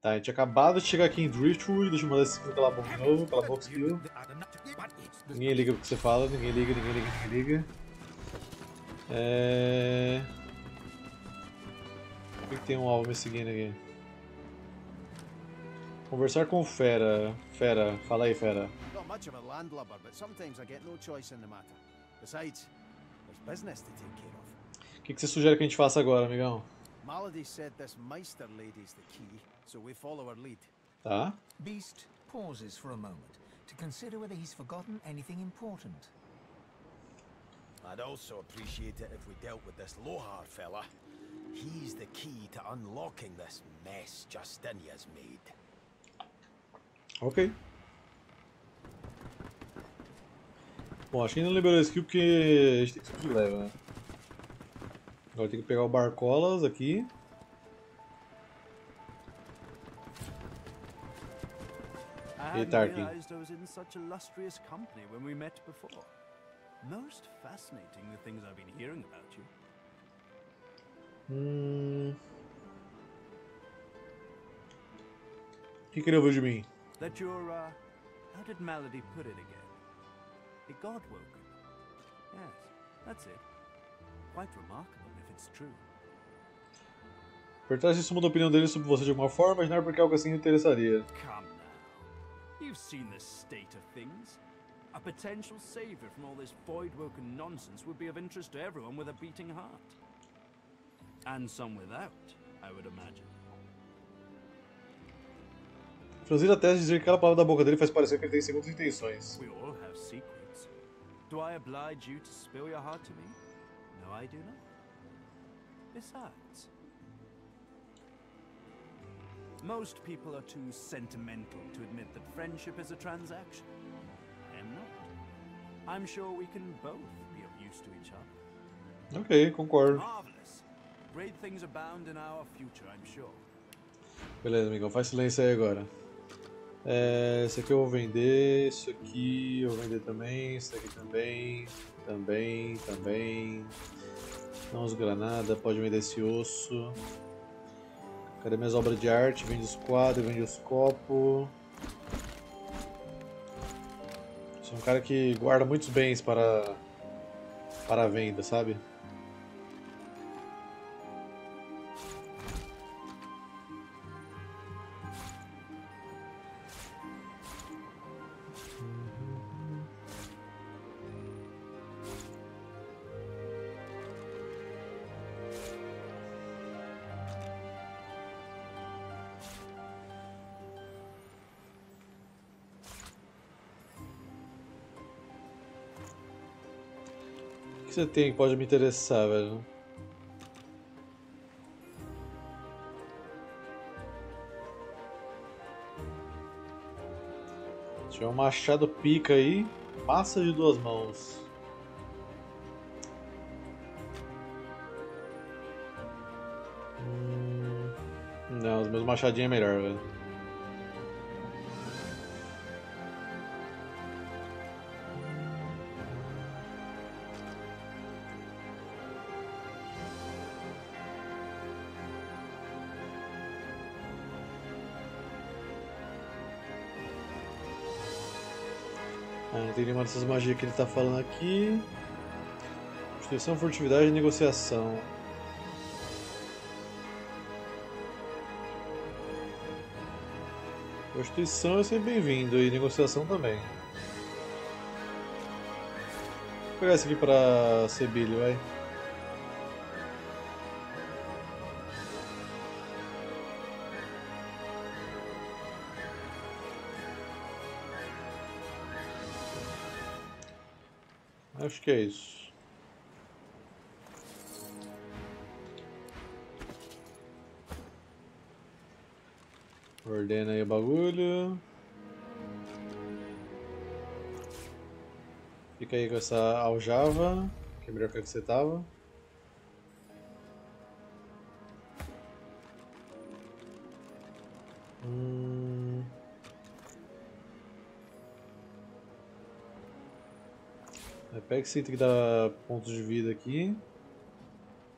Tá, a gente acabado de chegar aqui em Driftwood, deixa eu mandar esse aquela boca de novo, aquela boca skill. Ninguém liga pro que você fala, ninguém liga, ninguém liga, ninguém liga. É... Por que, que tem um alvo me seguindo aqui? Conversar com o Fera. Fera, fala aí, Fera. O que, que você sugere que a gente faça agora, amigão? Malady said this Meister lady's the key, so we follow our lead. Tá? Beast pauses for a moment to consider whether he's forgotten anything important. I'd also appreciate it if we dealt with this Lohar fella. He's the key to unlocking this mess Justinia's made. Ok. Bom, acho que ainda não liberou a skill porque a gente tem que subir level, né? Agora tem que pegar o Barcolas aqui. I hadn't Tarkin. realized I was in such illustrious company when we met before. Most fascinating the things I've been hearing about you. Hum... O que, que ele ouviu de mim? That you're, uh, how did Malady put it again? A god woken. Yes, that's it. Quite remarkable if it's true. Perguntar se isso muda a opinião dele sobre você de alguma forma, mas não é porque algo assim interessaria. Come. You've seen the state of things. A potential savior from all this void-woken nonsense would be of interest to everyone with a beating heart. And some without, I would imagine. Franzir até dizer que cada palavra da boca dele faz parecer que ele tem segundas intenções. We all have secrets. Do I oblige you to spill your heart to me? No, I do not. Besides, most people are too sentimental to admit that friendship is a transaction. I am not. I'm sure we can both be of use to each other. Ok, concordo. Marvelous. Great things abound in our future, I'm sure. Beleza, amigão, faz silêncio aí agora. É, esse aqui eu vou vender, isso aqui eu vou vender também, isso aqui também, também, também. Não uso granada, pode vender esse osso. Cadê minhas obras de arte? Vende os quadros, vende os copos. Sou um cara que guarda muitos bens para, para a venda, sabe? Você tem que pode me interessar, velho? Tiver um machado pica aí, massa de duas mãos. Hum, Não, os meus machadinhos é melhor, velho. Nenhuma dessas magias que ele tá falando aqui. Constituição, furtividade e negociação. Constituição é sempre bem-vindo e negociação também. Vou pegar esse aqui pra Sebilho, vai. Acho que é isso. Ordena aí o bagulho. Fica aí com essa aljava, que é a que você tava. Pega esse item que dá pontos de vida aqui.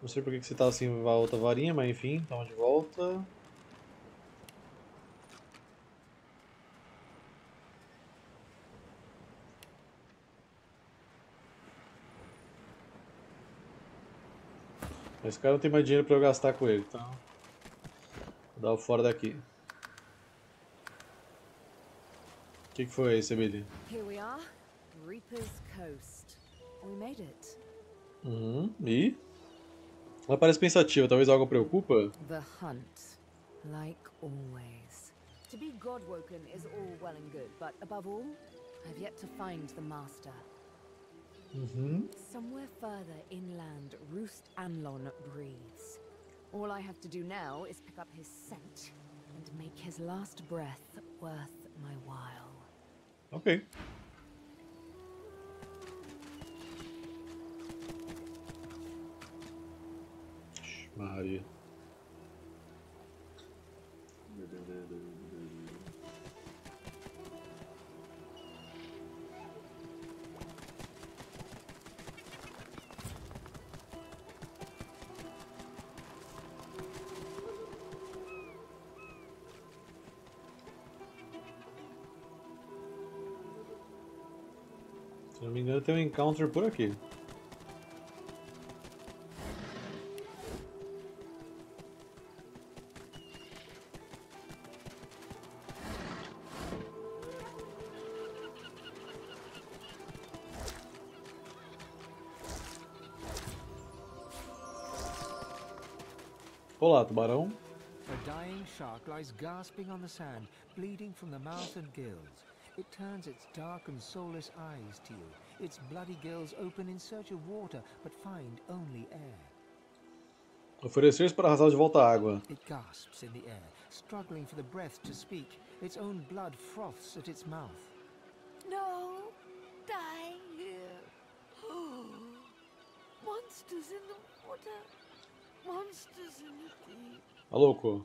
Não sei porque que você tá assim, sem a outra varinha, mas enfim, estamos de volta. Esse cara não tem mais dinheiro para eu gastar com ele, então... Vou dar o fora daqui. O que, que foi aí, Sebeli? Aqui estamos, Reaper's Coast. We made it. Uhum, e? Ela parece pensativa, talvez algo preocupa? The hunt, like always. To be Godwoken is all well and good, but above all, I've yet to find the Master. Uhum. Somewhere further inland, Roost Anlon breathes. All I have to do now is pick up his scent and make his last breath worth my while. Ok. Maria. Se não me engano, tem um encounter por aqui. Olá, tubarão. A dying shark lies gasping on the sand, bleeding from the mouth and gills. It turns its dark and soulless eyes to you. Its bloody gills open in search of water, but find only air. Oferecer-se para arrasar de volta a água. It gasps in the air, struggling for the breath to speak. Its own blood froths at its mouth. No! Die here! Monsters in the water! Monsters in the deep! Tá?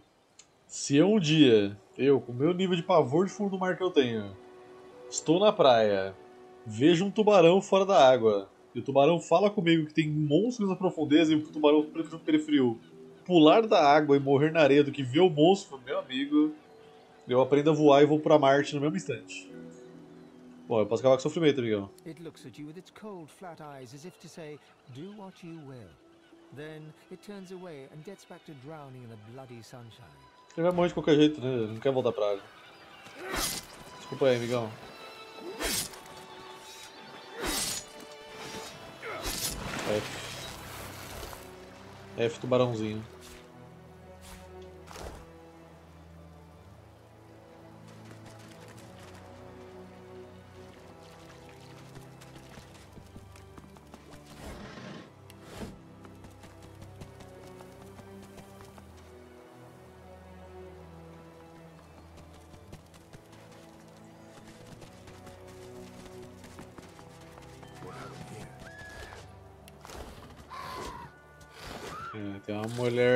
Se eu um dia, eu, com o meu nível de pavor de fundo do mar que eu tenho, estou na praia, vejo um tubarão fora da água, e o tubarão fala comigo que tem monstros na profundeza e o tubarão preferiu pular da água e morrer na areia do que ver o monstro, meu amigo, eu aprendo a voar e vou pra Marte no mesmo instante. Bom, eu posso acabar com sofrimento, amigão. It looks at you with its cold, flat eyes as if to say, Do what you will. Then it turns away and gets back to drowning in the bloody sunshine. Ele vai morrer de qualquer jeito, né? Ele não quer voltar pra água. Desculpa aí, amigão. F. F tubarãozinho.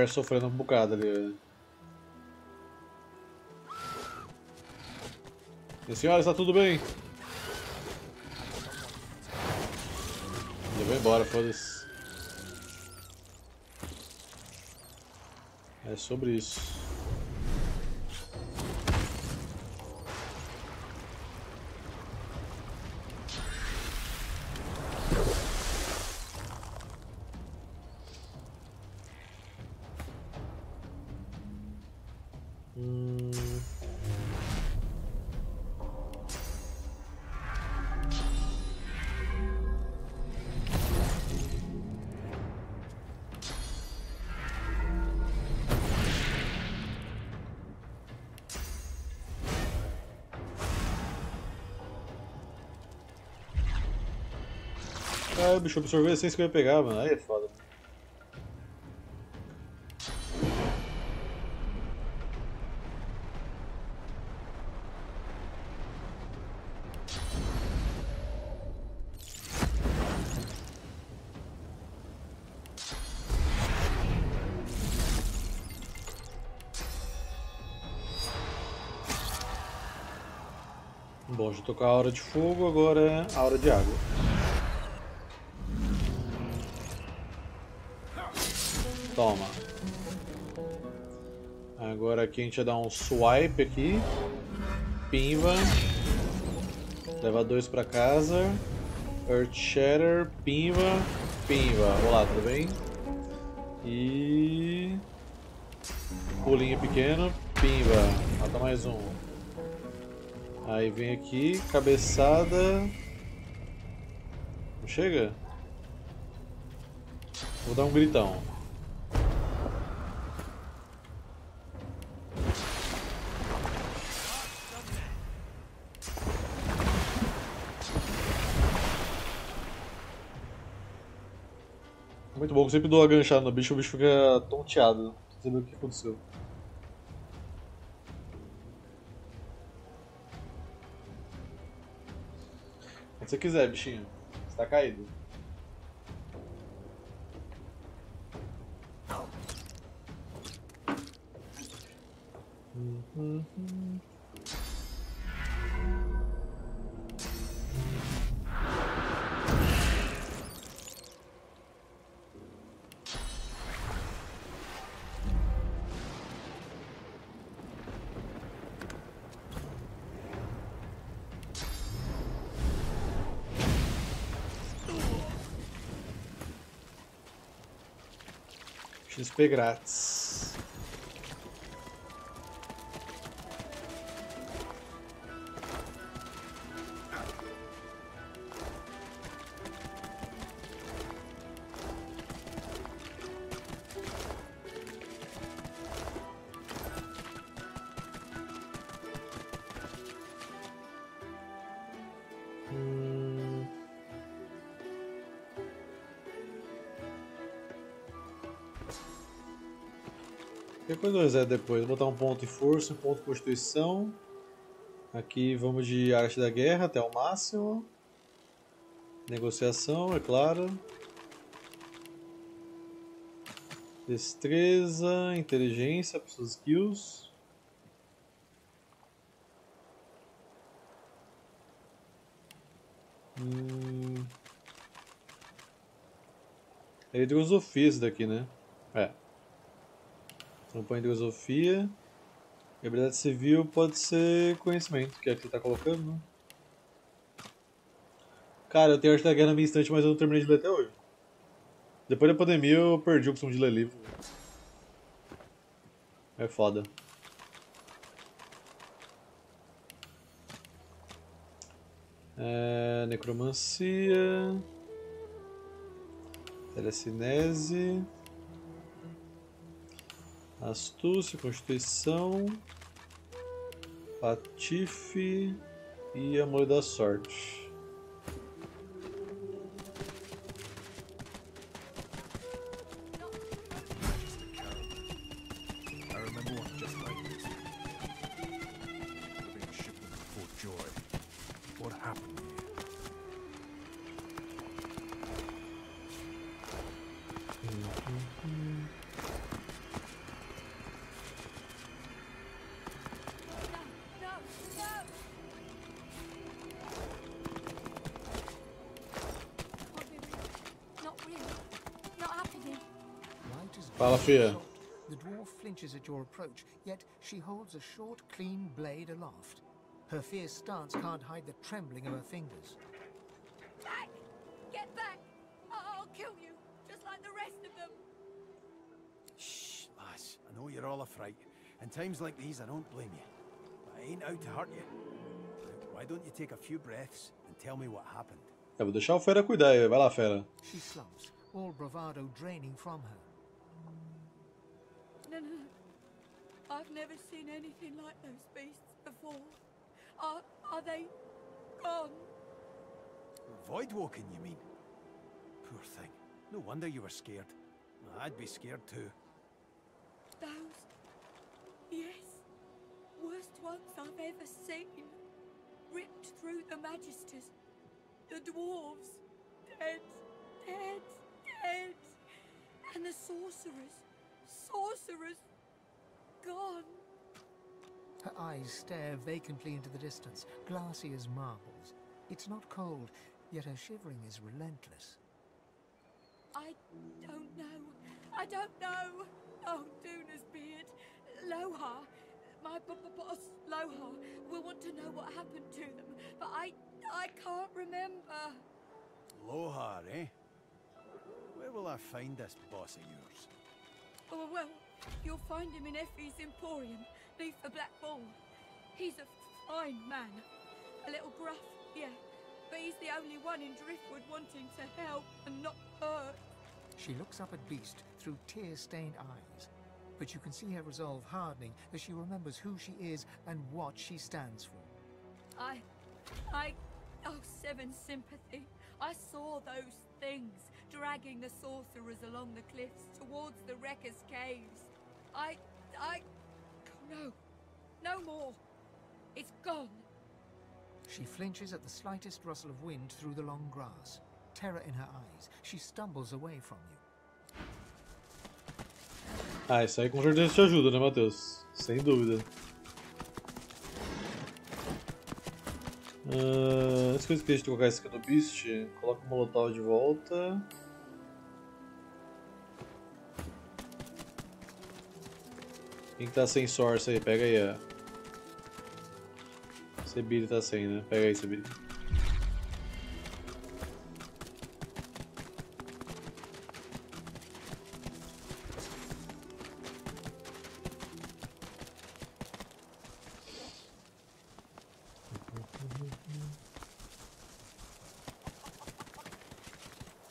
Sofrendo um bocado ali. Minha senhora, está tudo bem? Eu embora, foda-se. É sobre isso. Bicho absorveu a essência que eu ia pegar, mano. Aí é foda. Bom, já tô com a aura de fogo, agora é a aura de água. Aqui a gente vai dar um swipe aqui. Pimba. Leva dois pra casa. Earth Shatter, pimba, pimba. Olá, tudo bem? E. Pulinho pequeno, pimba. Mata mais um. Aí vem aqui, cabeçada. Não chega? Vou dar um gritão. Eu sempre dou uma ganchada no bicho, o bicho fica tonteado. Não sei o que aconteceu. Quando você quiser, bichinho. Você tá caído. XP grátis. Hum. Café grátis. Qualquer coisa eu reseto depois. Vou botar um ponto de força, um ponto de constituição. Aqui vamos de arte da guerra até o máximo. Negociação, é claro. Destreza, inteligência, para suas skills. Hum... É filosofia esse daqui, né? É. Então põe filosofia. E habilidade civil pode ser conhecimento, que é o que você tá colocando, né? Cara, eu tenho arte da guerra na minha estante, mas eu não terminei de ler até hoje. Depois da pandemia eu perdi o costume de ler livro. É foda. É, necromancia. Telecinese. Astúcia, Constituição. Patife. E Amor da Sorte. As Fala, fia. The dwarf flinches at your approach, yet she holds a short, clean blade aloft. Her fierce stance can't hide the trembling of her fingers. Back! Get back! I'll kill you, just like the rest of them. Shh, lass. I know you're all afraid. In times like these, I don't blame you. But I ain't out to hurt you. Look, why don't you take a few breaths and tell me what happened? Eu vou deixar o Fera cuidar aí. Vai lá, Fera. She slumps, all bravado draining from her. No, no, no. I've never seen anything like those beasts before. Are, are they gone? Void walking, you mean? Poor thing. No wonder you were scared. I'd be scared too. Those. Yes. Worst ones I've ever seen. Ripped through the Magisters. The dwarves. Dead. Dead. Dead. And the sorcerers. Sorcerers. Gone. Her eyes stare vacantly into the distance, glassy as marbles. It's not cold, yet her shivering is relentless. I don't know. I don't know. Oh, Duna's beard. Lohar. My b- b- boss, Lohar, will want to know what happened to them, but I. I can't remember. Lohar, eh? Where will I find this boss of yours? Oh, well, you'll find him in Effie's Emporium, neath the Black Bull. He's a fine man. A little gruff, yeah. But he's the only one in Driftwood wanting to help and not hurt. She looks up at Beast through tear-stained eyes, but you can see her resolve hardening as she remembers who she is and what she stands for. I. I. Oh, Seven Sympathy. I saw those things dragging the sorcerers along the cliffs towards the Wrecker's Caves. I. I. No. No more. It's gone. She flinches at the slightest rustle of wind through the long grass. Terror in her eyes, she stumbles away from you. Ah, isso aí com certeza te ajuda, né, Matheus? Sem dúvida. Uh, antes que eu esqueça de colocar isso aqui no Beast, coloca o Molotov de volta. Quem que tá sem source aí? Pega aí, ó. Sebiri tá sem, né? Pega aí, Sebiri.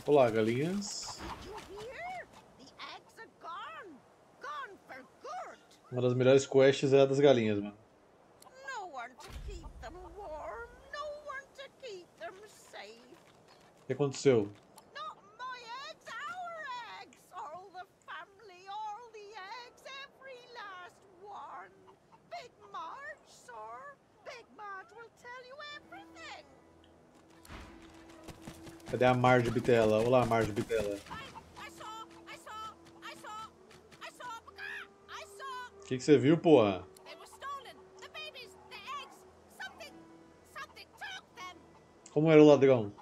Olá, galinhas. You hear? The eggs are gone. Gone for good. Uma das melhores quests é a das galinhas, mano. O que aconteceu? Cadê a Marge Bitela? Olá, Marge Bitela. Que, que você viu, porra? Como era o ladrão?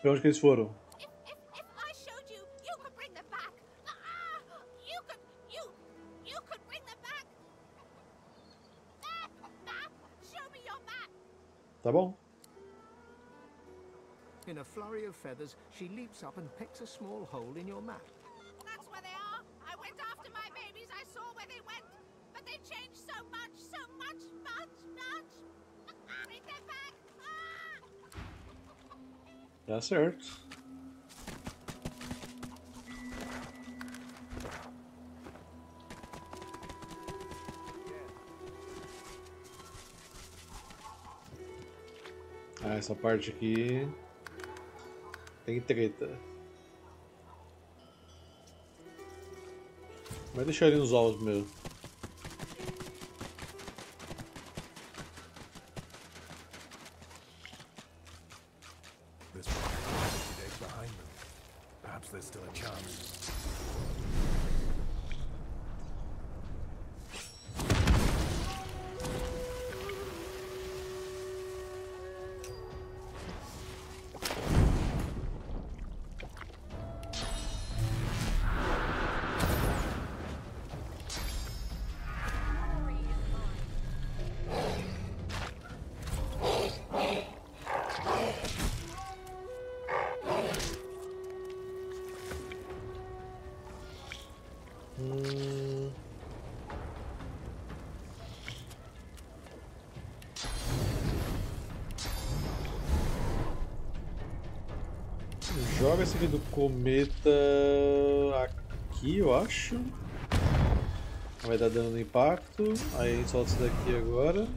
Pra onde que eles foram? Tá bom. In a flurry of feathers, she leaps up and picks a small hole in your map. That's where they are. I went after my babies. I saw where they went, but they changed so much, so much, much, much. Bring them back. Ah! Tá certo. Ah, essa parte aqui tem treta. Vai deixar ele nos ovos mesmo. Joga esse do cometa aqui, eu acho. Vai dar dano no impacto. Aí a gente solta isso daqui agora.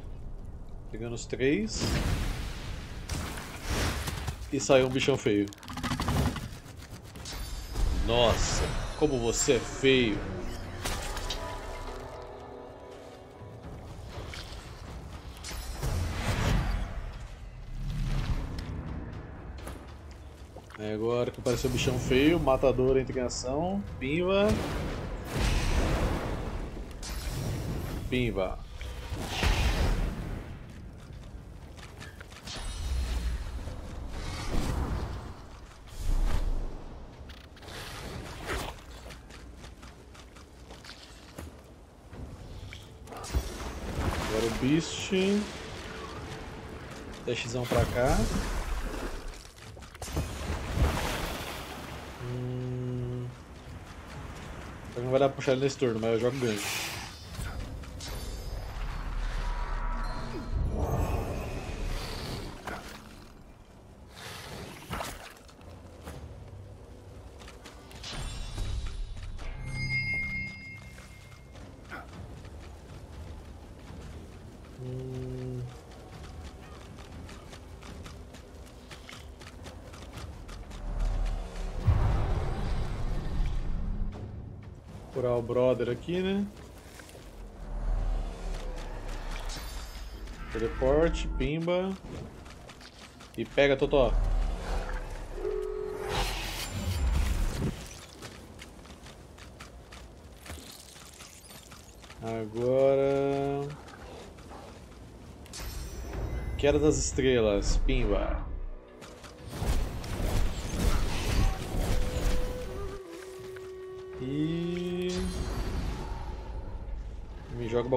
Pegando os três. E saiu um bichão feio. Nossa, como você é feio. Agora que apareceu o bichão feio, matador entra em ação, pimba. Pimba. Agora o Beast. Testzão pra cá. Só que não vai dar aqui, né? Teleporte, pimba. E pega, Totó. Agora. Queda das estrelas, pimba.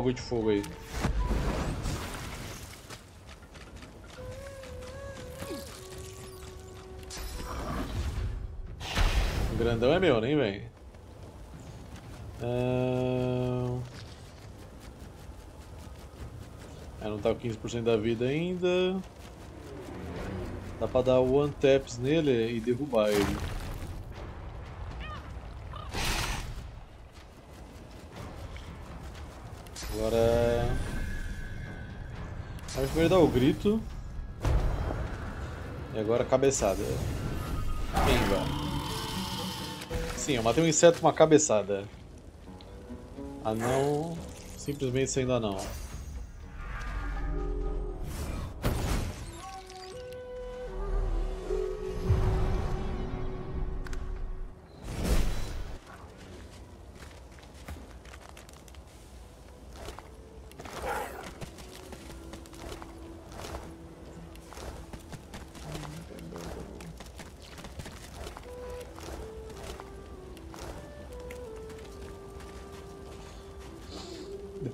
Bagulho de fogo aí. O grandão é meu, nem vem. Ahn... É, não tá com 15% da vida ainda. Dá pra dar one taps nele e derrubar ele. Agora. Vamos primeiro dar o grito. E agora a cabeçada. Pimba. Sim, eu matei um inseto com uma cabeçada. Anão. Simplesmente sendo anão.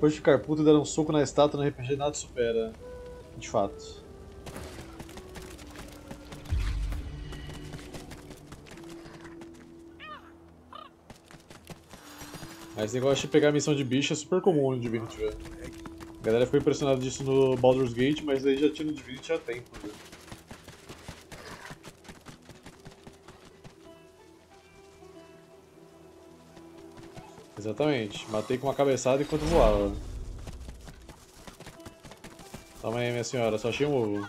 Depois de ficar puto e dar um soco na estátua no RPG nada supera. De fato. Mas esse negócio de pegar a missão de bicho é super comum no Divinity, velho. A galera ficou impressionada disso no Baldur's Gate, mas aí já tinha no Divinity há tempo, velho. Exatamente. Matei com uma cabeçada enquanto voava. Toma aí, minha senhora. Só achei um ovo.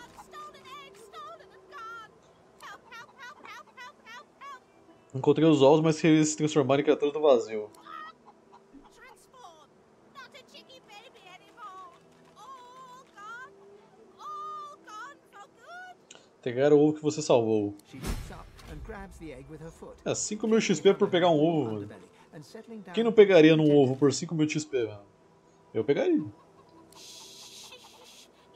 Encontrei os ovos, mas eles se transformaram em criaturas do vazio. Pegaram o ovo que você salvou. É 5 mil XP por pegar um ovo, mano. Quem não pegaria num ovo por 5 mil XP, mano? Eu pegaria. Shh,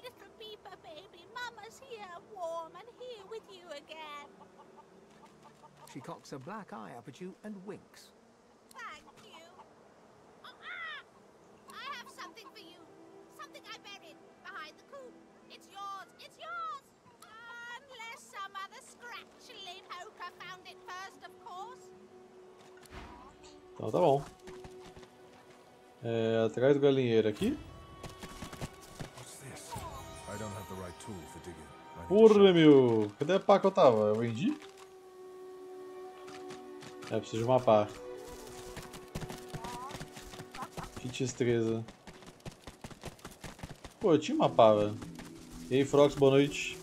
little beaver baby. Mama's here, warm and here with you again. She cocks a black eye up at you and winks. Thank you. Oh, ah! I have something for you. Something I buried behind the coop. It's yours. It's yours. Unless some other found it first, of course. Então tá bom. É, atrás do galinheiro aqui. What's this? I don't have the right tool for digging. I need Porra, meu! Cadê a pá que eu tava? Eu vendi? É, preciso de uma pá. Que destreza. Pô, eu tinha uma pá, velho. E aí, Frox, boa noite.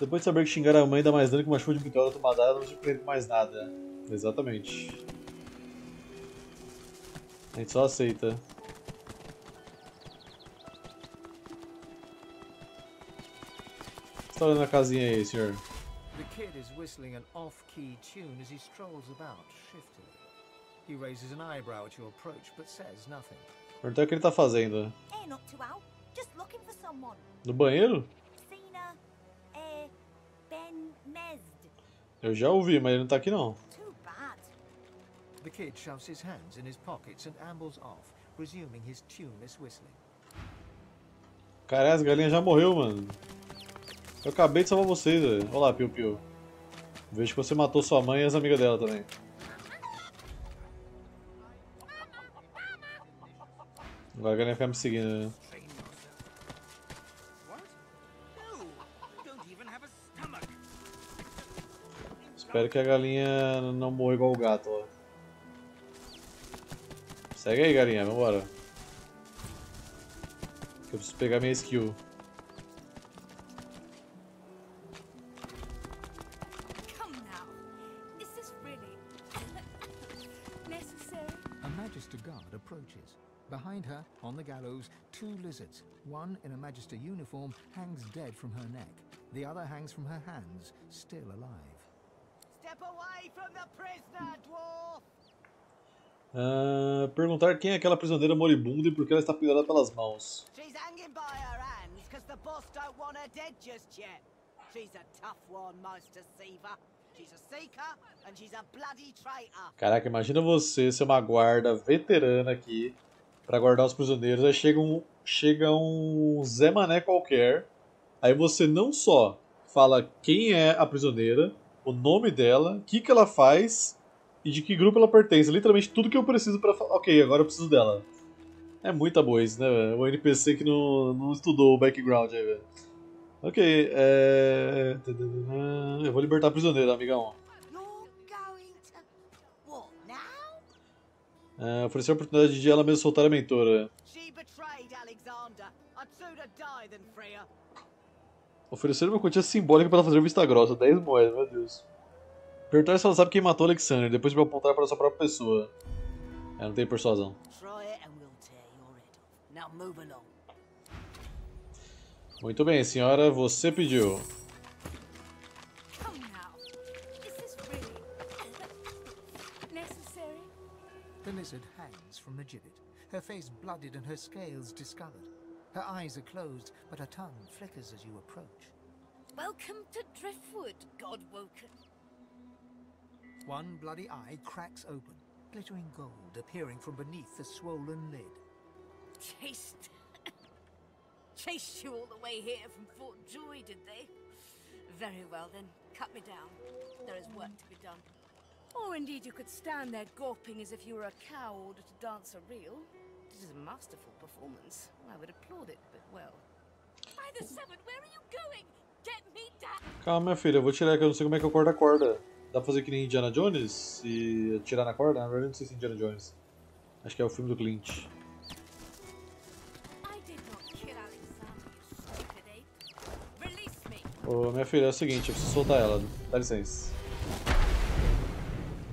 Depois de saber que xingar a mãe dá mais dano que uma chuva de bitola tomada, não surpreende com mais nada. Exatamente. A gente só aceita. O que você tá olhando na casinha aí, senhor? The kid is whistling an off-key tune as he strolls about shiftily. He raises an eyebrow at your approach but says nothing. Perguntar o que ele tá fazendo. No banheiro? Eh. Eu já ouvi, mas ele não tá aqui não. The kid shoves his hands in his pockets and ambles off, resuming his tuneless whistling. Caralho, as galinhas já morreu, mano. Eu acabei de salvar vocês, velho. Olha lá, Piu Piu. Vejo que você matou sua mãe e as amigas dela também. Agora a galinha fica me seguindo, né? Espero que a galinha não morra igual o gato, ó. Segue aí, galinha, vambora. Que eu preciso pegar minha skill. Come now. Is this really necessary? A Magister guard approaches. Behind her, on the gallows, two lizards. One in a Magister uniform hangs dead from her neck. The other hangs from her hands, still alive. Step away from the prisoner, dwarf! Ah, perguntar quem é aquela prisioneira moribunda e por que ela está pendurada pelas mãos. Caraca, imagina você ser uma guarda veterana aqui pra guardar os prisioneiros. Aí chega um, chega um Zé Mané qualquer. Aí você não só fala quem é a prisioneira, o nome dela, o que, que ela faz e de que grupo ela pertence. Literalmente tudo que eu preciso pra falar. Ok, agora eu preciso dela. É muita boice, né? velho? O NPC que não, não estudou o background aí, velho. Ok, é. Eu vou libertar a prisioneira, amigão. É, oferecer a oportunidade de ela mesma soltar a mentora. Oferecer uma quantia simbólica para ela fazer vista grossa. 10 moedas, meu Deus. Perguntar se ela sabe quem matou Alexander, depois vai apontar para sua própria pessoa. É, não tem persuasão. Muito bem, senhora, você pediu. The lizard hangs from the gibbet, her face blooded and her scales discolored. Her eyes are closed, but her tongue flickers as you approach. Welcome to Driftwood, Godwoken. One bloody eye cracks open, glittering gold appearing from beneath the swollen lid. Chased. Chased you all the way here from Fort Joy, did they? Very well then, cut me down. There is work to be done. Or indeed you could stand there gawping as if you were a cow ordered to dance a reel. It is a masterful performance. I would applaud it, but well. By the seven, where are you going? Get me down! Calma, minha filha, eu vou tirar que eu não sei como é que eu corto a corda. Dá pra fazer que nem Indiana Jones e tirar na corda? Na verdade, não sei se é Indiana Jones. Acho que é o filme do Clint. Ô, minha filha, é o seguinte, eu preciso soltar ela. Dá licença.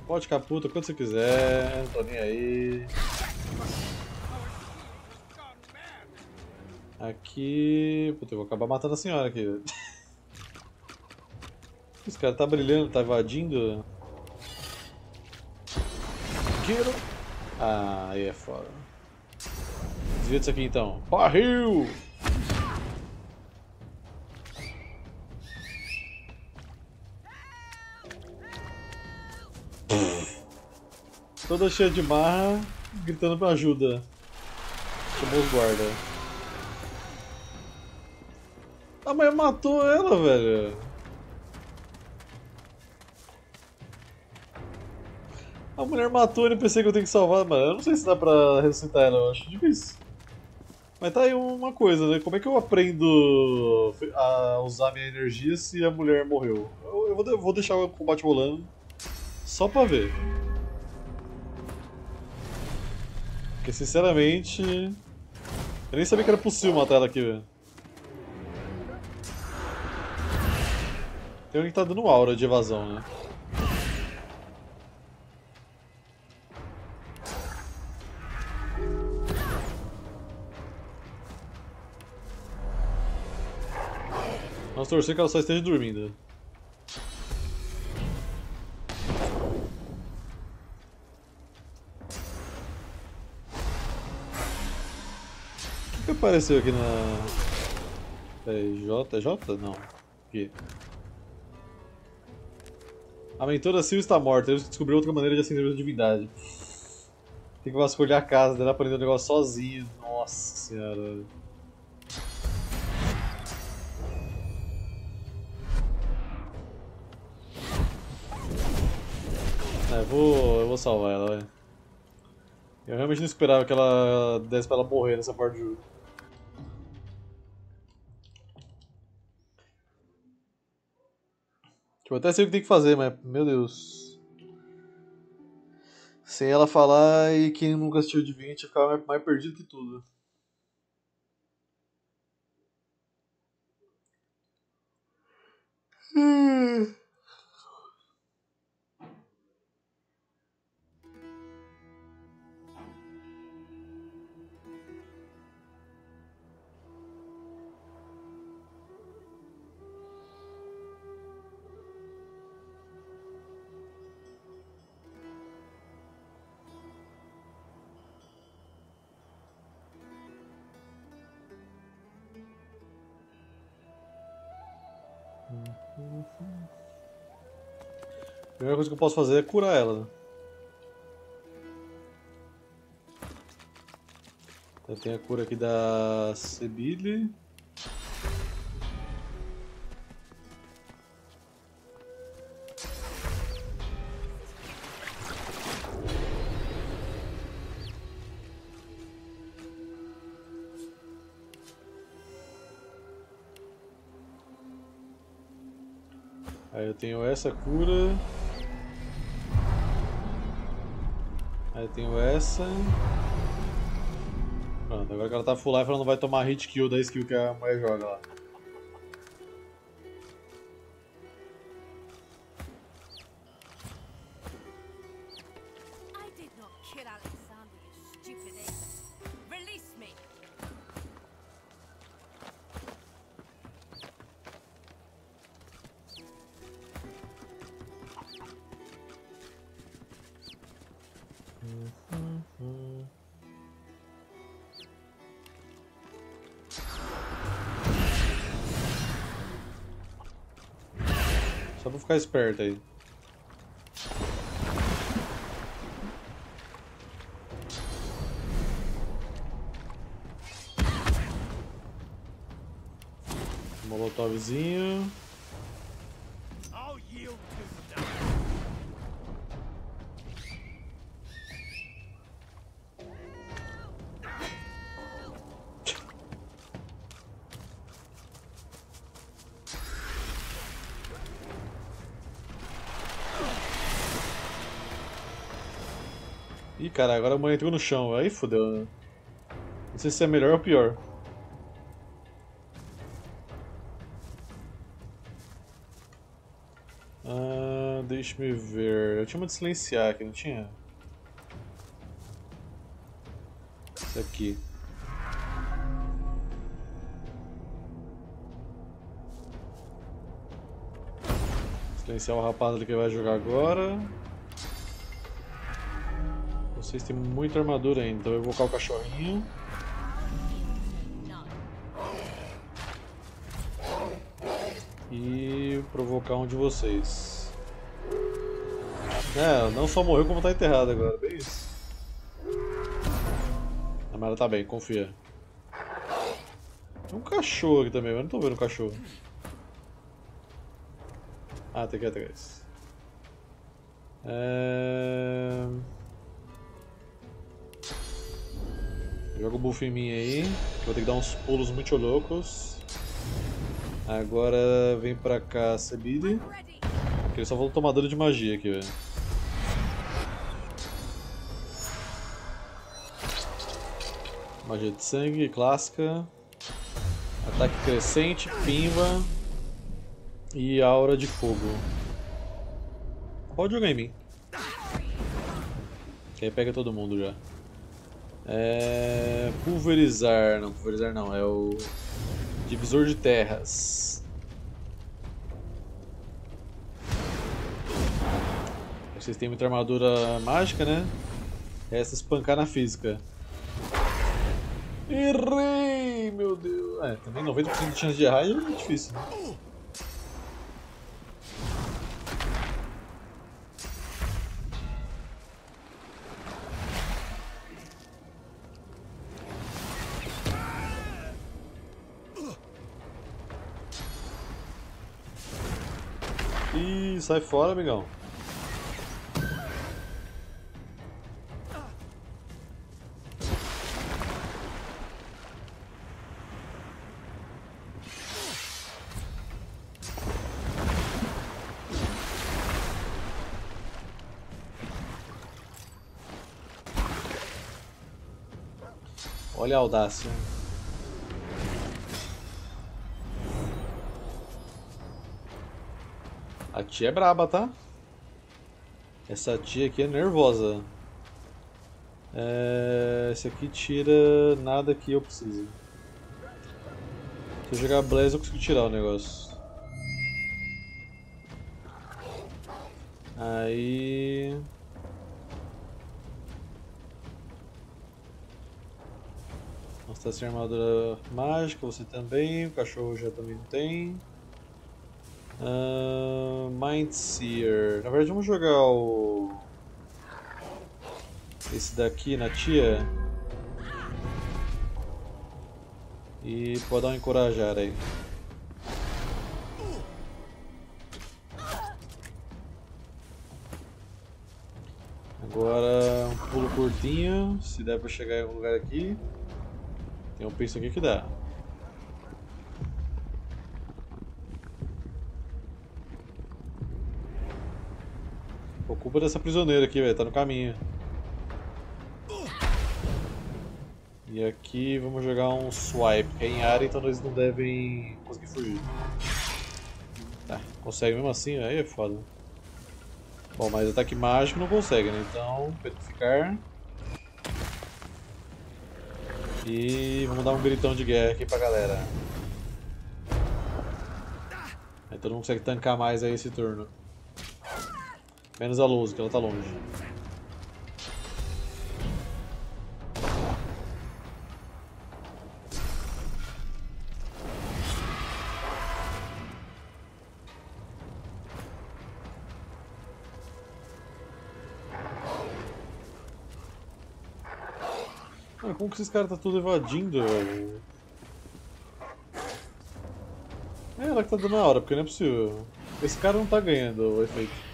Pode ficar puta quando você quiser, não tô nem aí. Aqui. Puta, eu vou acabar matando a senhora aqui. Esse cara tá brilhando, tá invadindo. Quero. Ah, aí é foda. Desvia disso aqui então. Barril! Toda cheia de marra, gritando pra ajuda. Chamou os guarda. A mulher matou ela, velho. A mulher matou o NPC que eu tenho que salvar, mano. Eu não sei se dá pra ressuscitar ela, eu acho difícil. Mas tá aí uma coisa, né? Como é que eu aprendo a usar minha energia se a mulher morreu? Eu, eu vou, de- vou deixar o combate rolando só pra ver. Porque sinceramente. Eu nem sabia que era possível matar ela aqui, velho. Tem um que tá dando aura de evasão, né? Torcer que ela só esteja dormindo. O que, apareceu aqui na. É J? É J? Não. Aqui. A mentora Sil está morta. Temos que descobrir outra maneira de acender a divindade. Tem que vasculhar a casa dela aprender o negócio sozinho. Nossa senhora. É, eu vou, eu vou salvar ela, vai. Eu realmente não esperava que ela desse pra ela morrer nessa parte do jogo. Tipo, eu até sei o que tem que fazer, mas, meu Deus. Sem ela falar e quem nunca assistiu Divinity ficava mais- mais perdido que tudo. Hum. Primeira coisa que eu posso fazer é curar ela. né? Eu tenho a cura aqui da Sebile. Aí eu tenho essa cura. Aí tenho essa. Pronto, agora que ela tá full life ela não vai tomar hit kill da skill que a mulher joga lá. Pra ficar esperto aí. Molotovzinho. Cara, agora a mãe entrou no chão. Aí fodeu, né? Não sei se é melhor ou pior. Ah, deixa-me ver. Eu tinha uma de silenciar aqui, não tinha? Isso aqui. Silenciar o rapaz ali que vai jogar agora. Vocês têm muita armadura ainda, então eu vou colocar o cachorrinho. E provocar um de vocês. É, não só morreu como tá enterrado agora, bem isso. A Mara tá bem, confia. Tem um cachorro aqui também, mas não tô vendo o cachorro. Ah, tem aqui atrás. É... Joga o buff em mim aí, vou ter que dar uns pulos muito loucos. Agora vem pra cá, Sebile. Ready! Que ele só falta tomador de magia aqui, velho. Magia de sangue, clássica. Ataque crescente, pimba. E aura de fogo. Pode jogar em mim. Que aí pega todo mundo já. É... Pulverizar. Não, pulverizar não. É o. Divisor de terras. Vocês têm muita armadura mágica, né? Resta espancar na física. Errei! Meu Deus! É, também 90% de chance de errar é muito difícil. Né? Sai fora, amigão. Olha a audácia. Tia é braba, tá? Essa tia aqui é nervosa. É... Esse aqui tira nada que eu precise. Se eu jogar Blaze eu consigo tirar o negócio. Aí... Você tá sem armadura mágica, você também, o cachorro já também não tem. Uh, Mindseer. Na verdade vamos jogar o... Esse daqui na tia. E pode dar um encorajar aí. Agora um pulo curtinho, se der pra chegar em algum lugar aqui. Tem um piso aqui que dá. Dessa prisioneira aqui, velho, tá no caminho. E aqui vamos jogar um swipe, é em área, então eles não devem conseguir fugir. Tá, consegue mesmo assim, aí é foda. Bom, mas ataque mágico não consegue, né? Então, petrificar. E vamos dar um gritão de guerra aqui pra galera. Aí todo mundo consegue tancar mais aí esse turno. Menos a luz, que ela tá longe. como que esses caras tá tudo evadindo, velho? É ela que tá dando a hora, porque não é possível. Esse cara não tá ganhando o efeito.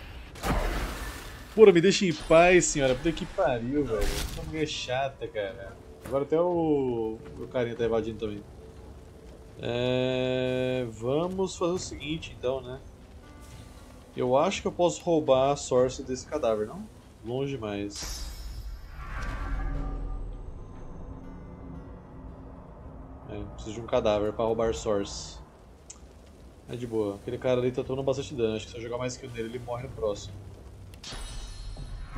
Pura, me deixa em paz, senhora. Puta que pariu, velho. Essa mulher é chata, cara. Agora até o, o carinha tá evadindo também. É... Vamos fazer o seguinte, então, né? Eu acho que eu posso roubar a source desse cadáver, não? Longe demais. É, preciso de um cadáver para roubar source. É de boa. Aquele cara ali tá tomando bastante dano. Acho que se eu jogar mais skill nele, ele morre no próximo.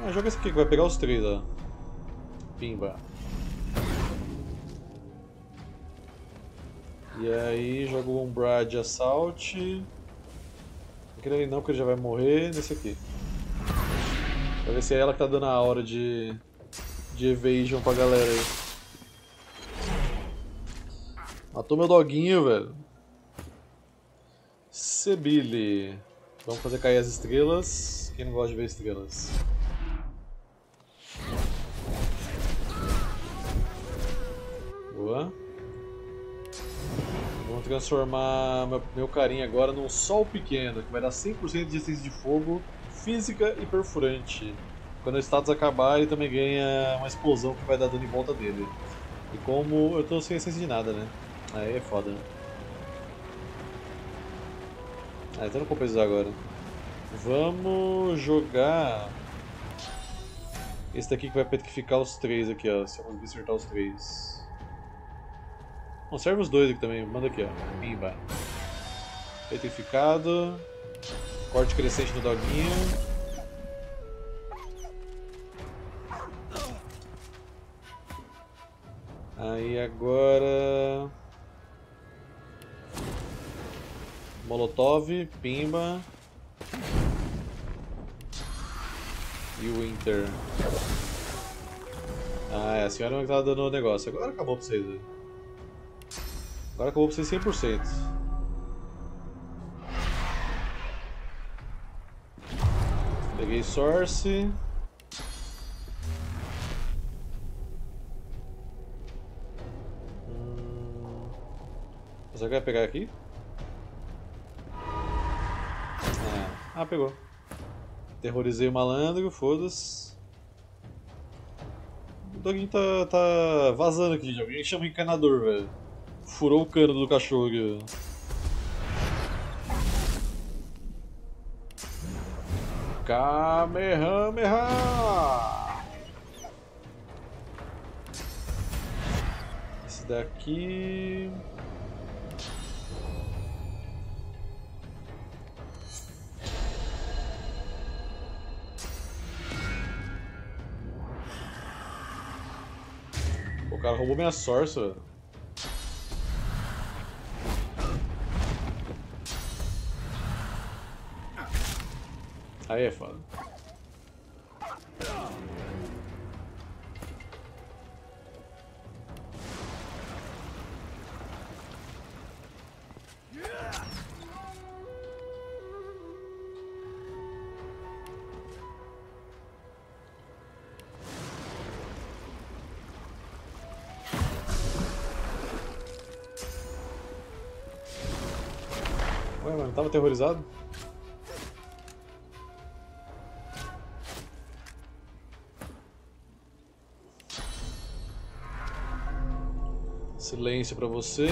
Ah, joga esse aqui que vai pegar os três, ó. Pimba. E aí, joga o Umbra de Assault. Aquele ali não, que ele já vai morrer. Nesse aqui. Pra ver se é ela que tá dando a hora de, de evasion pra galera aí. Matou meu doguinho, velho. Sebile. Vamos fazer cair as estrelas. Quem não gosta de ver estrelas? Boa. Vamos transformar meu carinha agora num sol pequeno, que vai dar 100% de resistência de fogo, física e perfurante. Quando o status acabar, ele também ganha uma explosão que vai dar dano em volta dele. E como eu tô sem essência de nada, né? Aí é foda, né? Ah, então não compensa agora. Vamos jogar... Esse daqui que vai petrificar os três aqui, ó. Se eu conseguir acertar os três. Bom, serve os dois aqui também. Manda aqui, ó. Pimba. Petrificado. Corte crescente no doguinho. Aí agora... Molotov, Pimba. E o Winter. Ah, é, a senhora que tava dando o negócio. Agora acabou pra vocês. Né? Agora acabou pra vocês 100%. Peguei Source. Você quer pegar aqui? Ah, pegou. Terrorizei o malandro, foda-se. O doguinho tá, tá vazando aqui, gente. Alguém chama encanador, velho. Furou o cano do cachorro Kamehameha! daqui. O cara roubou minha sorça. Aí é foda. Ué, mano, tava aterrorizado? Silêncio pra você.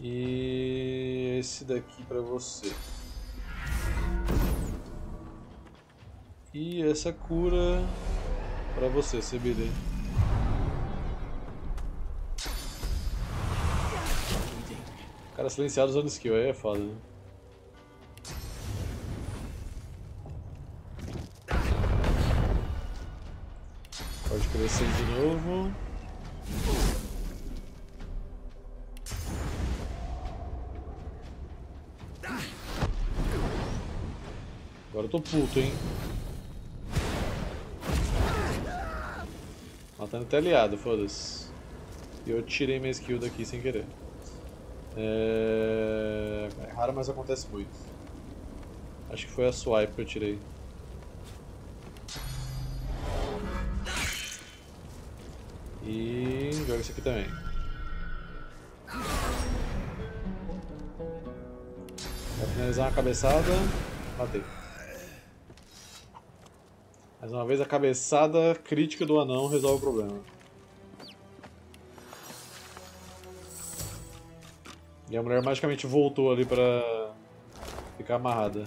E esse daqui pra você. E essa cura pra você, CBD. Cara silenciado usando skill, aí é foda, né? Crescer de novo. Agora eu tô puto, hein? Matando até aliado, foda-se. E eu tirei minha skill daqui sem querer. É... é raro, mas acontece muito. Acho que foi a swipe que eu tirei. Também. Finalizar uma cabeçada. Matei. Mais uma vez a cabeçada crítica do anão resolve o problema. E a mulher magicamente voltou ali pra ficar amarrada.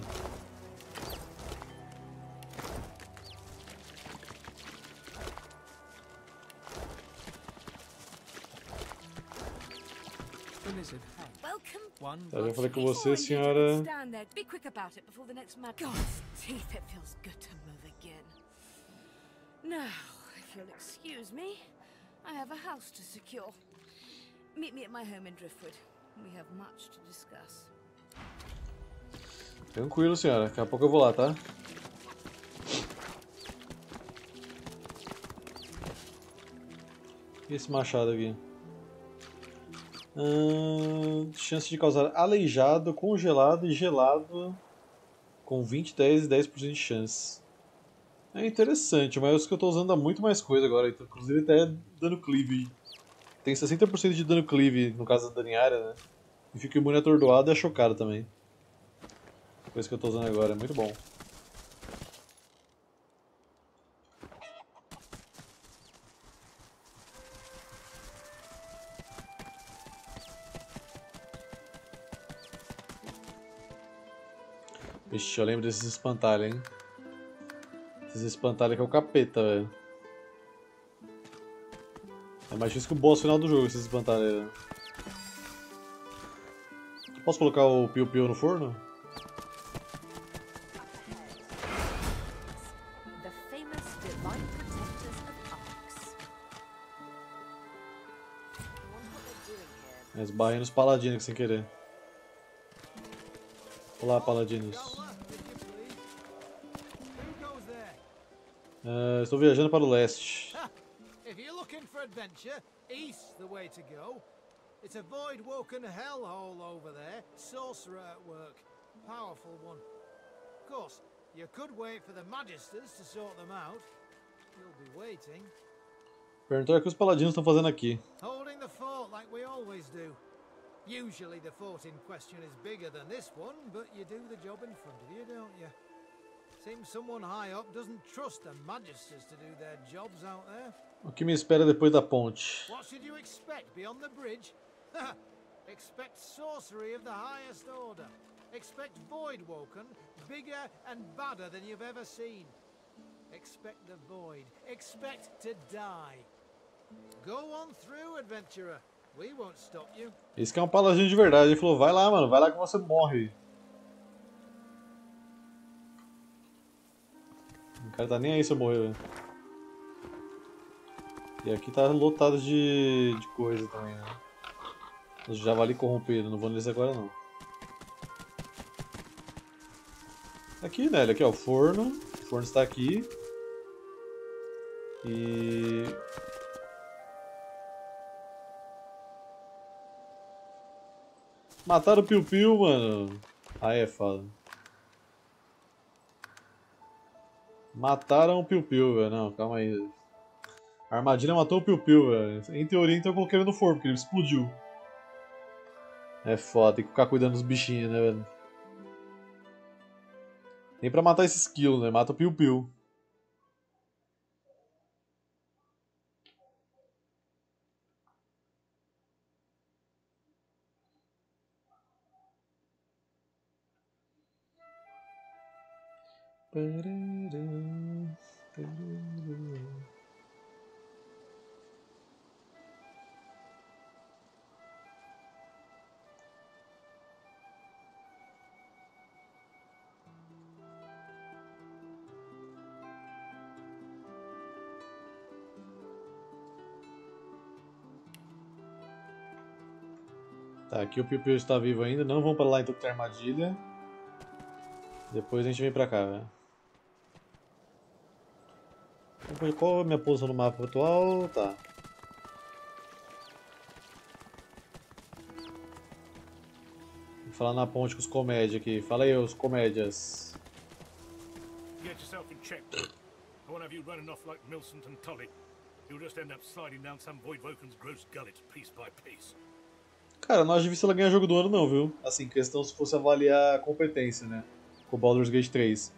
It feels good to move again. Now, if you'll excuse me, I have a house to secure. Meet me at my home in Driftwood. We have much to discuss. Tranquilo, senhora. Daqui a pouco eu vou lá, tá? E esse machado aqui? Chance de causar aleijado, congelado e gelado com 20, 10 e 10% de chance. É interessante, mas o que eu tô usando dá muito mais coisa agora, então, inclusive até dano cleave. Tem 60% de dano cleave no caso da área, né? E fica imune atordoado e é chocado também. Coisa que eu tô usando agora, é muito bom. Eu lembro desses espantalhos, hein? Esses espantalhos que é o capeta, velho. É mais difícil que o boss final do jogo, esses espantalhos aí. velho. Posso colocar o Piu Piu no forno? The famous divine protectors of arcs. I wonder what they're doing here. Mas barrei nos paladinos sem querer. Olá, paladinos. Ah, estou viajando para o leste. If you're looking for adventure, east's the way to go. It's a void-woken hellhole over there. Sorcerer at work. Powerful one. Of course, you could wait for the Magisters to sort them out. You'll be waiting. Perguntar o que os paladinos estão fazendo aqui. Holding the fort like we always do. Usually the fort in question is bigger than this one, but you do the job in front of you, don't you? O que me espera depois da ponte? What should you expect beyond the bridge? expect sorcery of the highest order. Expect Voidwoken, bigger and badder than you've ever seen. Expect the void. Expect to die. Go on through, adventurer. We won't stop you. Esse que é um paladino de verdade. Ele falou, vai lá, mano, vai lá que você morre. Cara tá nem aí se eu morrer, velho. E aqui tá lotado de, de coisa também, né? Os javali corrompido, não vou nesse agora não. Aqui, né? Aqui, ó, o forno. O forno está aqui. E... Mataram o Piu Piu, mano. Aí é foda. Mataram o Piu Piu, velho. Não, calma aí. A armadilha matou o Piu Piu, velho. Em teoria, então eu coloquei ele no forno, porque ele explodiu. É foda, tem que ficar cuidando dos bichinhos, né, velho? Nem pra matar esse skill, né? Mata o Piu Piu. Tá, aqui o Piu Piu está vivo ainda. Não vamos para lá então que tem armadilha. Depois a gente vem pra cá, velho. Qual é a minha posição no mapa atual? Tá. Vou falar na ponte com os comédias aqui. Fala aí, os comédias. Get yourself in check. I won't have you running off like Millicent and Tully. You'll just end up sliding down some Voidwoken's gross gullet, piece by piece. Cara, não acho difícil ela ganhar jogo do ano não, viu? Assim, questão se fosse avaliar a competência, né? Com o Baldur's Gate 3.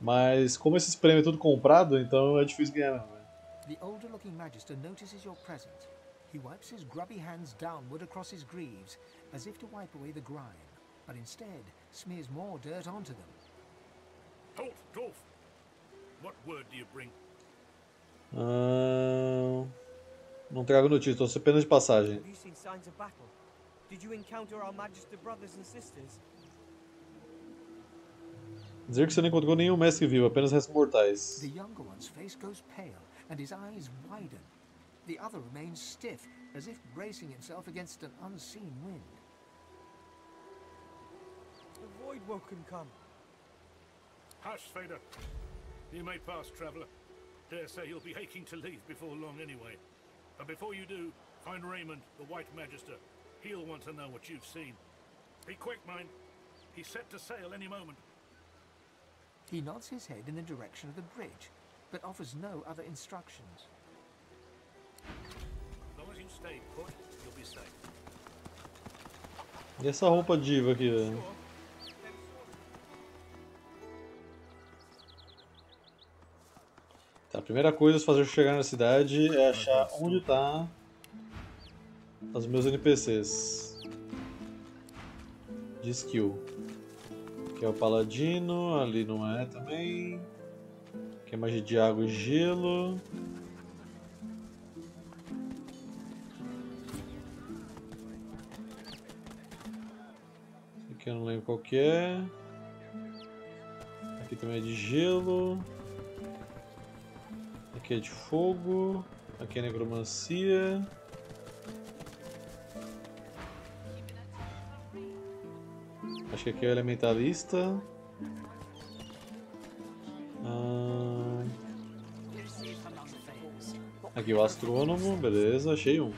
Mas como esses prêmios é tudo comprado, então é difícil ganhar mesmo. né? The older looking Magister notices your presence. He wipes his grubby hands downward across his greaves, as if to wipe away the grime, but instead smears more dirt onto them. Halt, dwarf! What word do you bring? Ah, não trago notícia, tô apenas de passagem. Have you seen signs of battle? Did you encounter our Magister brothers and sisters? Dizer que você não encontrou nenhum mestre vivo, apenas restos mortais. The younger one's face goes pale, and his eyes widen. The other remains stiff, as if bracing himself against an unseen wind. The Voidwoken come. Hush, Fader. You may pass, traveller. Dare say you'll be aching to leave before long anyway. But before you do, find Raymond, the White Magister. He'll want to know what you've seen. Be quick, mind. He's set to sail any moment. He nods his head in the direction of the bridge, but offers no other instructions. As long as you stay put, you'll be safe. E essa roupa diva aqui, velho? Tá, a primeira coisa a fazer chegar na cidade é achar onde tá os meus NPCs de skill. Aqui é o paladino, ali não é também. Aqui é magia de água e gelo. Esse aqui eu não lembro qual que é. Aqui também é de gelo. Aqui é de fogo. Aqui é necromancia. Que aqui é o elementalista. Ah, Aqui o astrônomo, beleza, achei um.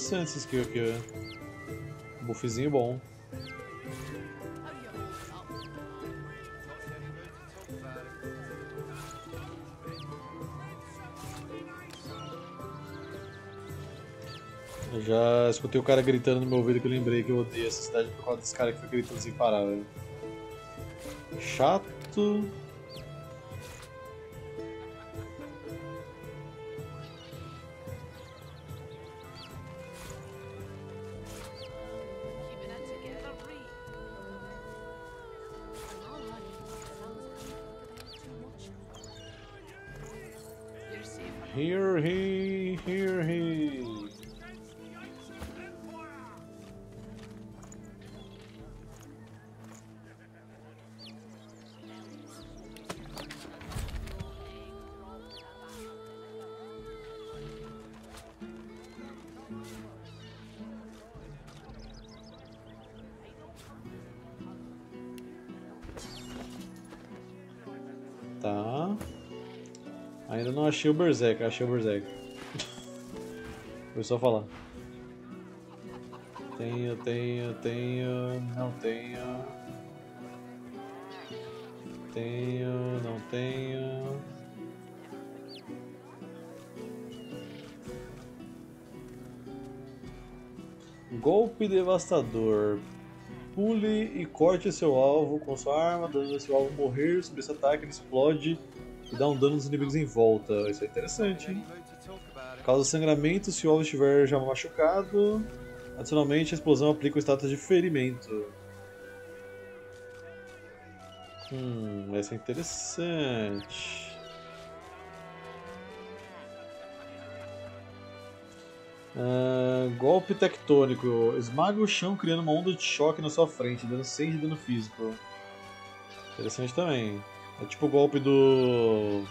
interessante esse skill aqui, ó. Buffzinho bom. Eu já escutei o cara gritando no meu ouvido que eu lembrei que eu odeio essa cidade por causa desse cara que fica gritando sem parar, velho. Chato. Ainda não achei o Berserk, achei o Berserk. Foi só falar. Tenho, tenho, tenho, não tenho. Tenho, não tenho. Golpe devastador. Pule e corte seu alvo com sua arma, dando seu alvo morrer. Sobre esse ataque, ele explode e dá um dano nos inimigos em volta. Isso é interessante, hein? Causa sangramento se o alvo estiver já machucado. Adicionalmente, a explosão aplica o status de ferimento. Hum, essa é interessante. Ah, golpe tectônico. Esmaga o chão criando uma onda de choque na sua frente, dando 6 de dano físico. Interessante também. É tipo o golpe do.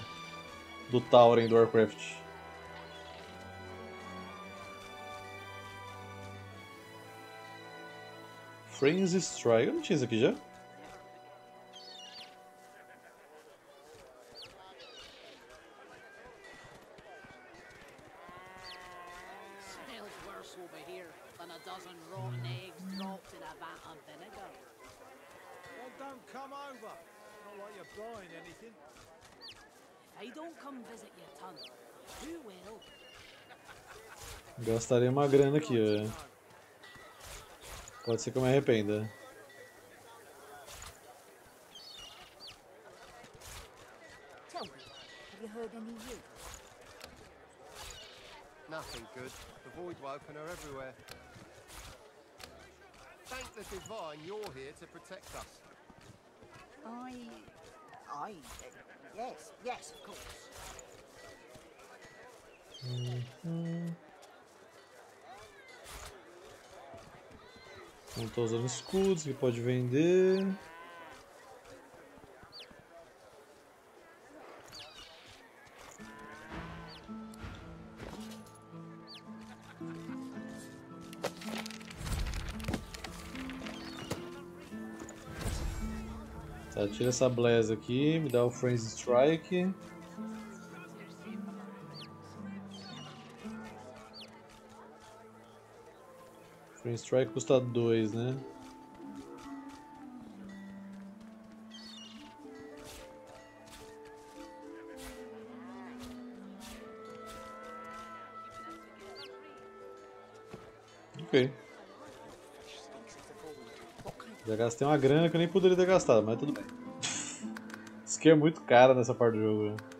do Tauren do Warcraft. Frenzy Strike. Eu não tinha isso aqui já? Smells worse over here than a dozen rotten eggs dropped in a vat of vinegar. Well, don't come over. Not like you're buying anything. If I don't come visit your ton, who will? Gastarei uma grana aqui, ó. Pode ser que eu me arrependa. Nothing good. The Void Woken are everywhere. Thank the Divine you're here to protect us. I... I... Yes, yes, of course. Não tô usando escudos que pode vender. Tá, tira essa Blaze aqui, me dá o Frenzy Strike. Strike custa 2, né? Ok. Já gastei uma grana que eu nem poderia ter gastado, mas tudo bem. Isso aqui é muito caro nessa parte do jogo. né?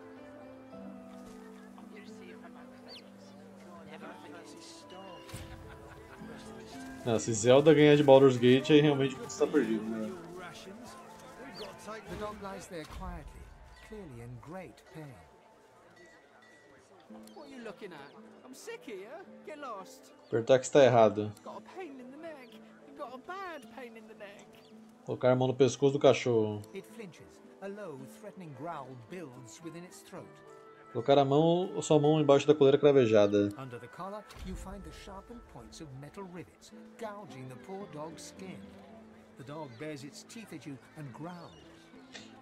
Não, se Zelda ganhar de Baldur's Gate, aí realmente você está perdido, né? Apertar que está errado. Colocar a mão no pescoço do cachorro. A low, threatening growl builds within its throat. Colocar a mão ou sua mão embaixo da coleira cravejada. Under the collar, you find the sharpened points of metal rivets, gouging the poor dog's skin. The dog bares its teeth at you and growls.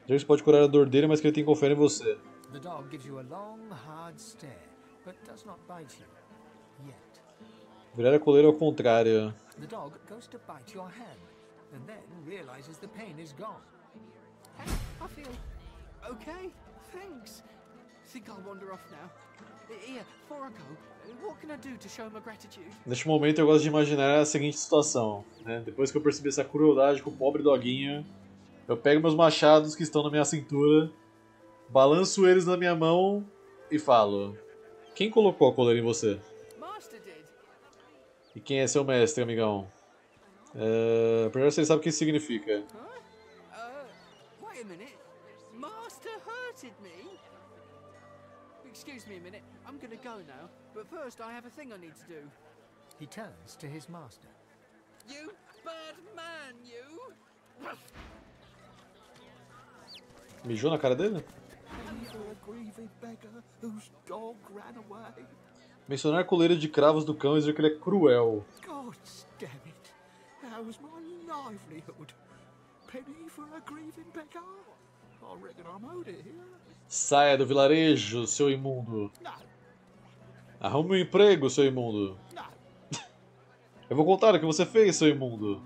James pode curar a dor dele, mas que ele tem confiança em você. The dog gives you a long, hard stare, but does not bite you. Yet. Virar a coleira ao contrário. The dog goes to bite your hand, and then realizes the pain is gone. I feel okay. Thanks. Neste momento eu gosto de imaginar a seguinte situação, né? Depois que eu percebi essa crueldade com o pobre doguinho, eu pego meus machados que estão na minha cintura, balanço eles na minha mão e falo: Quem colocou a coleira em você? E quem é seu mestre, amigão? É... Primeiro você sabe o que isso significa. Uh, wait a minute. Master hurted me? Excuse me a minute. I'm gonna go now. But first, I have a thing I need to do. He turns to his master. You bad man, you! Mijou na cara dele? For a grieving beggar whose dog ran away. Mencionar coleira de cravos do cão e dizer que ele é cruel. God damn it. That was my livelihood. Penny for a grieving beggar? I reckon I'm owed it here. Saia do vilarejo, seu imundo. Arrume um emprego, seu imundo. Eu vou contar o que você fez, seu imundo.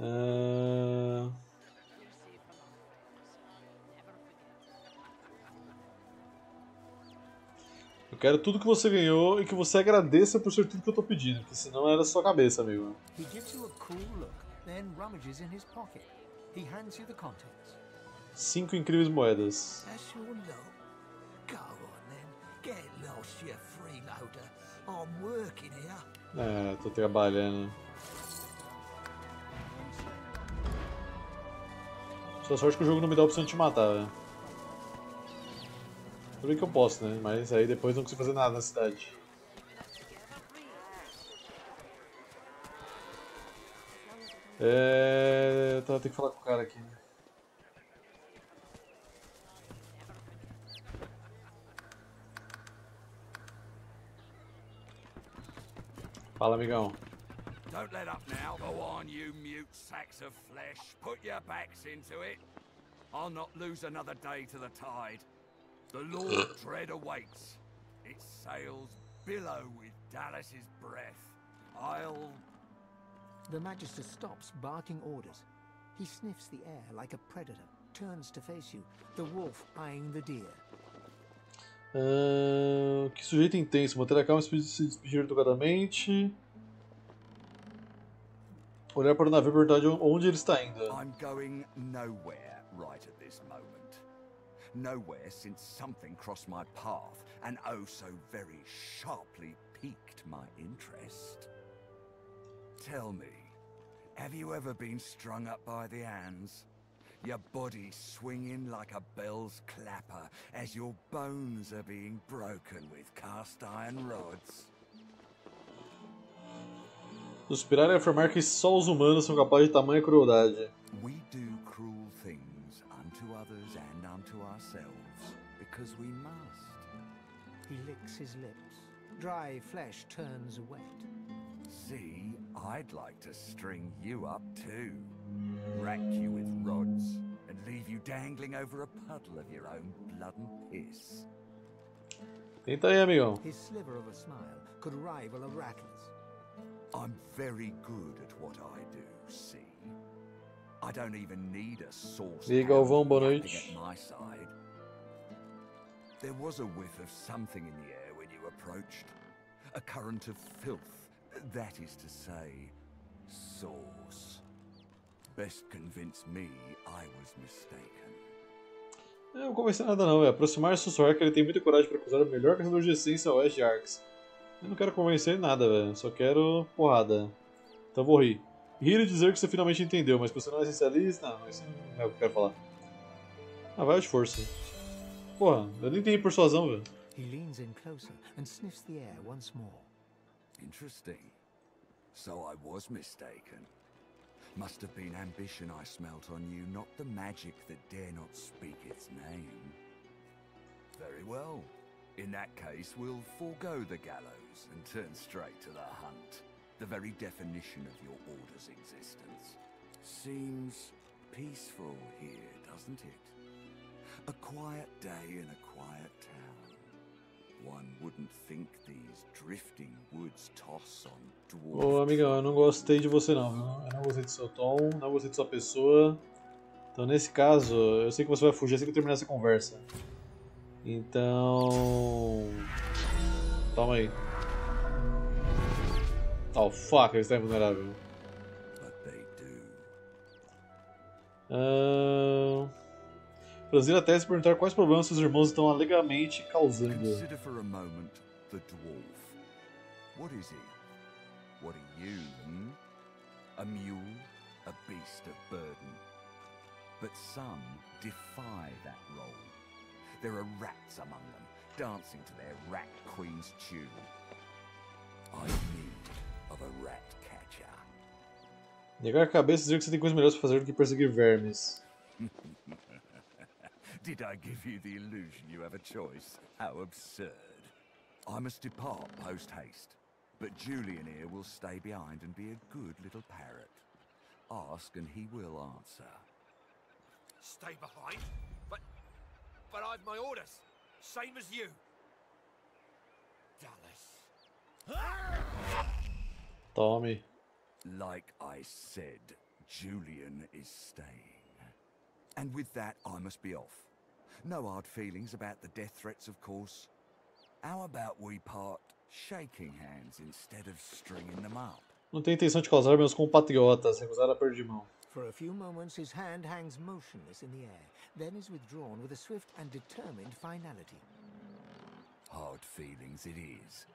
You Eu quero tudo que você ganhou e que você agradeça por ser tudo que eu tô pedindo, porque senão era sua cabeça, amigo. He gives you a cool look, then rummages in his pocket. He hands you the contents. Cinco incríveis moedas. Go on then. Get lost, you freeloader. I'm working here. É, tô trabalhando. Sua sorte que o jogo não me dá a opção de te matar, velho. Tudo que eu posso, né? Mas aí depois não consigo fazer nada na cidade. É. Tá, tem que falar com o cara aqui. Fala, amigão. Don't let up now. Go on, you mute sacks of flesh. Put your backs into it. I'll not lose another day to the tide. The Lord Dread awaits. Its sails billow with Dallas's breath. I'll... The Magister stops, barking orders. He sniffs the air like a predator, turns to face you, the wolf eyeing the deer. Ahn, que sujeito intenso. Manter a calma e se despedir educadamente. Olhar para o navio e perguntar de onde ele está indo. I'm going nowhere right at this moment. Nowhere since something crossed my path and oh so very sharply piqued my interest. Tell me, have you ever been strung up by the hands? Your body swinging like a bell's clapper as your bones are being broken with cast iron rods. Suspirar é afirmar que só os humanos são capazes de tamanha crueldade. We do cruel things ourselves because we must. He licks his lips. Dry flesh turns wet. See, I'd like to string you up too. Rack you with rods and leave you dangling over a puddle of your own blood and piss. Tenta aí, amigão. His sliver of a smile could rival a rattler's. I'm very good at what I do, see? I don't even need a source E aí, Galvão, boa noite. There was a whiff of something in the air when you approached. A current of filth, that is to say, sauce. Best convince me I was mistaken. Eu não conversei nada não, velho. Aproximar e sussurrar que ele tem muita coragem para acusar o melhor caçador de essência oeste de Arx. Eu não quero convencer nada, velho. Só quero porrada. Então vou rir. Rir e dizer que você finalmente entendeu, mas você não é essencialista, não, isso não é o que eu quero falar. Ah, vai de força. Porra, eu nem tenho persuasão, velho. He leans in closer and sniffs the air once more. Interesting. So I was mistaken. Must have been ambition I smelt on you, not the magic that dare not speak its name. Very well. In that case, we'll forego the gallows and turn straight to the hunt. The very definition of your order's existence. Seems peaceful here, doesn't it? A quiet day in a quiet town. One wouldn't think these drifting woods toss on Ô dwarf amigão, eu não gostei de você não, viu? Eu não gostei do seu tom, não gostei de sua pessoa. Então nesse caso, eu sei que você vai fugir assim que eu terminar essa conversa. Então. Toma aí. Oh fuck, ele está invulnerável. Ahn. Franzir até se perguntar quais problemas seus irmãos estão alegremente causando. Consider for a moment the dwarf. What is he? What are you, hmm? A mule? A beast of burden? But some defy that role. There are rats among them, dancing to their rat queen's tune. I need of a rat catcher. Negar a cabeça e dizer que você tem coisas melhores pra fazer do que perseguir vermes. Did I give you the illusion you have a choice? How absurd. I must depart post haste, but Julian here will stay behind and be a good little parrot. Ask and he will answer. Stay behind? But... But I've my orders. Same as you. Dallas. Ah! Tome. Like I said, Julian is staying. And with that, I must be off. No hard feelings about the death threats, of course. How about we part shaking hands instead of stringing them up? Não tenho intenção de causar meus compatriotas, recusar a perda de mão. For a few moments, his hand hangs motionless in the air, then is withdrawn with a swift and determined finality. Hard feelings it is.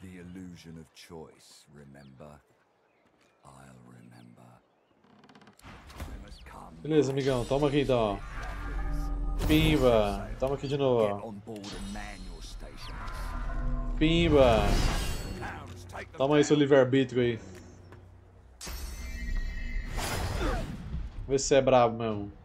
The illusion of choice, remember? I'll remember. Beleza, amigão, toma aqui então. Pimba! Toma aqui de novo. Pimba! Toma aí seu livre-arbítrio aí. Vê se você é brabo mesmo.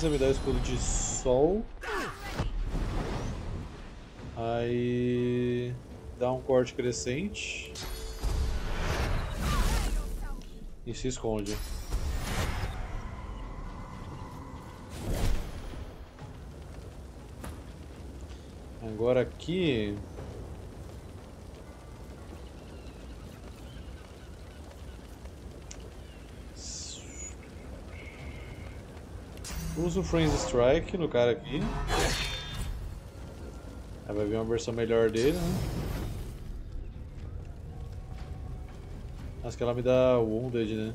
Coisa, me o escudo de sol. Aí dá um corte crescente. E se esconde. Agora aqui. Usa o Frenzy Strike no cara aqui. Aí vai vir uma versão melhor dele, né? Acho que ela me dá Wounded, né?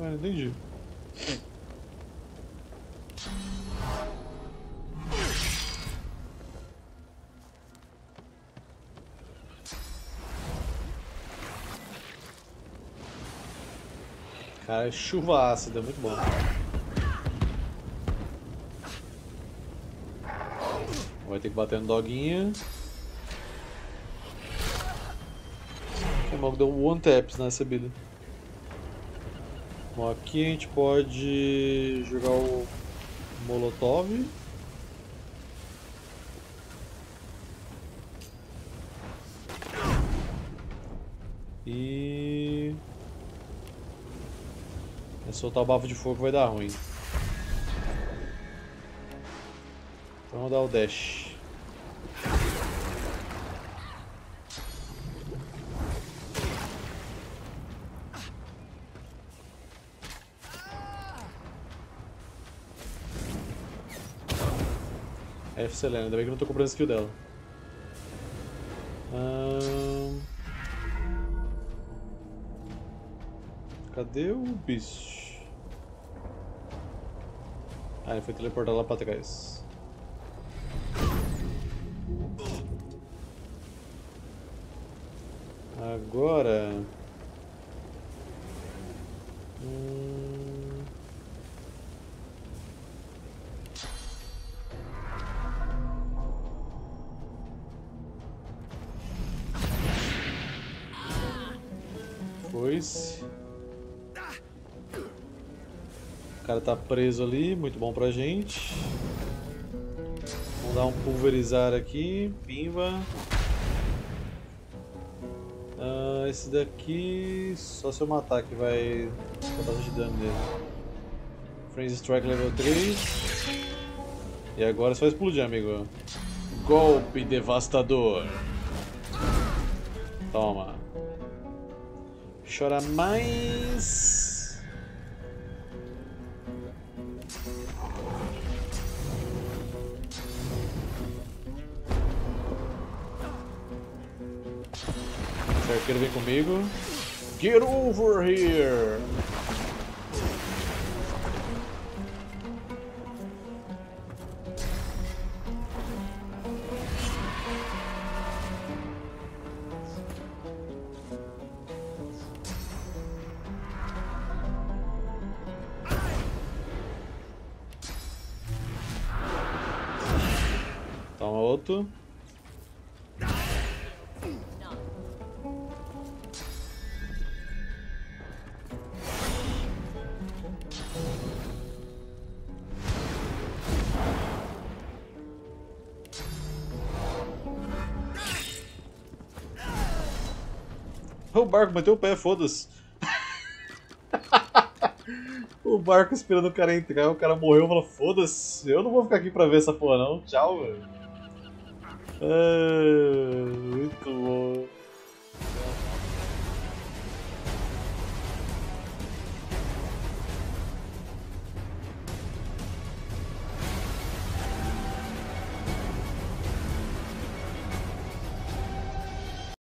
Ah, entendi. Cara, é chuva ácida, muito bom. Vai ter que bater no doguinha. O mago deu um one taps nessa vida. Bom, aqui a gente pode jogar o Molotov. E... É soltar o bafo de fogo vai dar ruim. Então vamos dar o dash. F Selena, ainda bem que eu não tô comprando skill dela. Cadê o bicho? Ah, ele foi teleportado lá pra trás. Agora... Hum... Foi-se. Cara tá preso ali, muito bom pra gente. Vamos dar um pulverizar aqui, pimba. Ah, esse daqui, só se eu matar que vai dar bastante dano nele. Frenzy Strike level 3. E agora é só explodir, amigo. Golpe devastador. Toma. Chora mais. O arqueiro vem comigo. Get over here! Barco bateu o pé, foda-se. o barco esperando o cara entrar, o cara morreu e falou: foda-se, eu não vou ficar aqui pra ver essa porra não, tchau, velho. Ah,